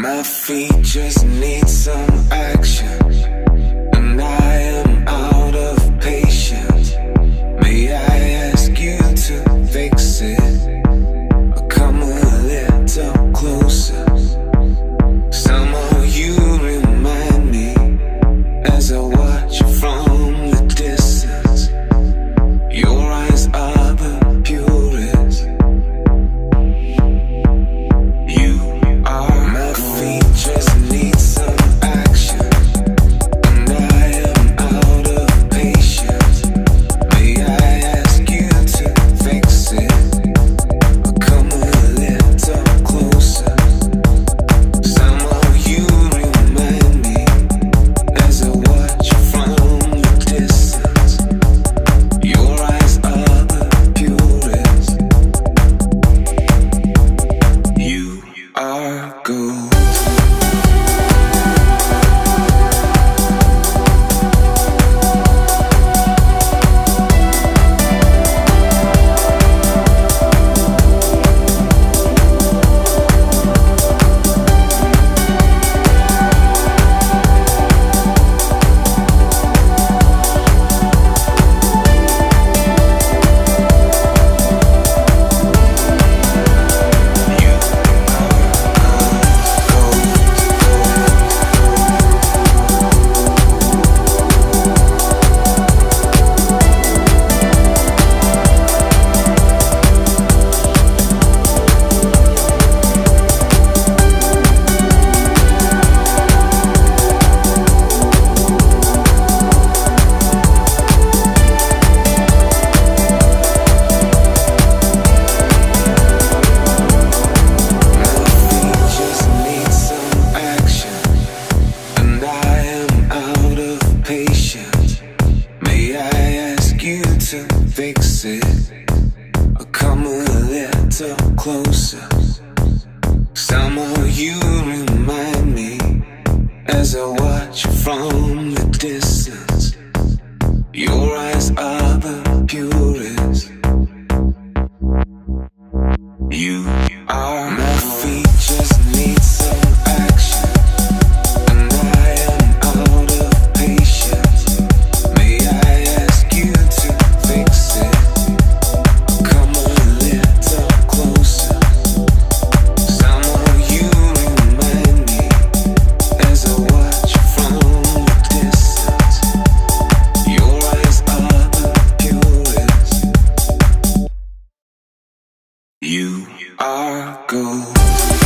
My feet just need some action. May I ask you to fix it? Or come a little closer. Somehow you remind me as I watch from the distance. Your eyes are the purest. You are gold.